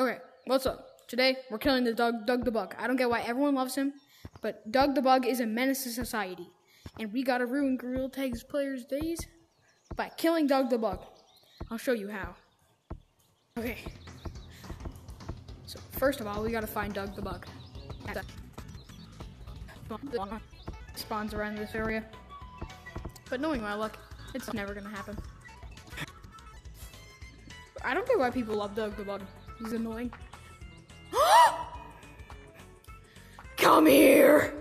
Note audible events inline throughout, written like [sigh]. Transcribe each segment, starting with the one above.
Okay, what's up? Today we're killing the Doug Doug the Bug. I don't get why everyone loves him, but Doug the Bug is a menace to society, and we gotta ruin Gorilla Tag's players' days by killing Doug the Bug. I'll show you how. Okay. So first of all, we gotta find Doug the Bug. Spawns around this area, but knowing my luck, it's never gonna happen. I don't get why people love Doug the Bug. He's annoying. [gasps] Come here!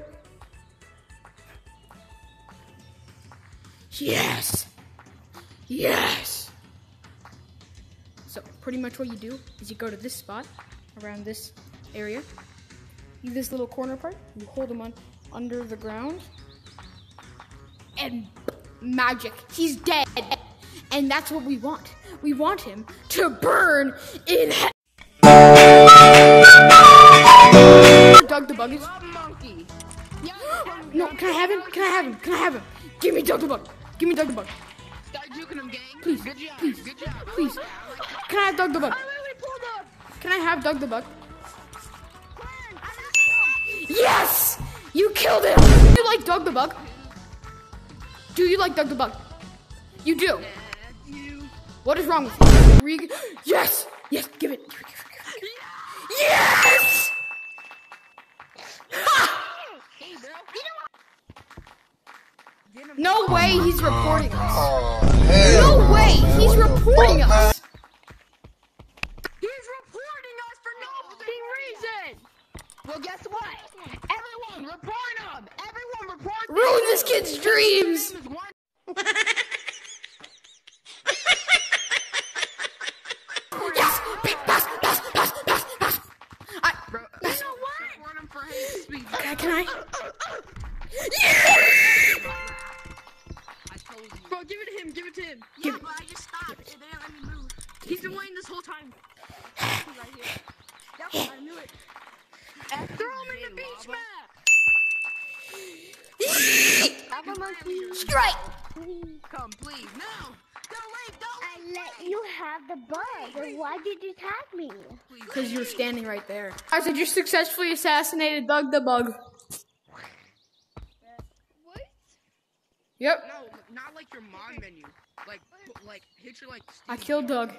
Yes! Yes! So, pretty much what you do is you go to this spot, around this area, this little corner part, you hold him on under the ground, and magic, he's dead! And that's what we want. We want him to burn in hell. The monkey. [gasps] No, can I have him? Can I have him? Can I have him? Give me Doug the Bug. Give me Doug the Bug. Start juking him, gang. Please, Good job. please, Good job. please. Can I have Doug oh, the Bug? I literally pulled up. Can I have Doug the Bug? Glenn, I didn't see him. Yes! You killed him! Do you like Doug the Bug? Do you like Doug the Bug? You do. What is wrong with you? [gasps] Yes! Yes. Give it, give it, give it. Yes! Ha! Hey, bro. Get him. No way he's reporting us. Oh, No way he's reporting us. He's reporting us for no fucking reason. Well, guess what? Everyone, report him. Everyone, report. Ruin this kid's dreams. His name is one- Yes! Pass, pass, pass, pass, pass. I, Bro, you know what? Report him for hate speech. can I? Can I? I He's been waiting this whole time. He's right here. Yep, I knew it. And throw him in the beach map. I'm a monkey. Strike! Come, please. No. Don't wait. Don't I let you have the bug. Why did you tag me? Because you were standing right there. Guys, I just successfully assassinated Doug the Bug. What? Yep, No, not like your mom menu. Like, like hit your like. I killed Doug.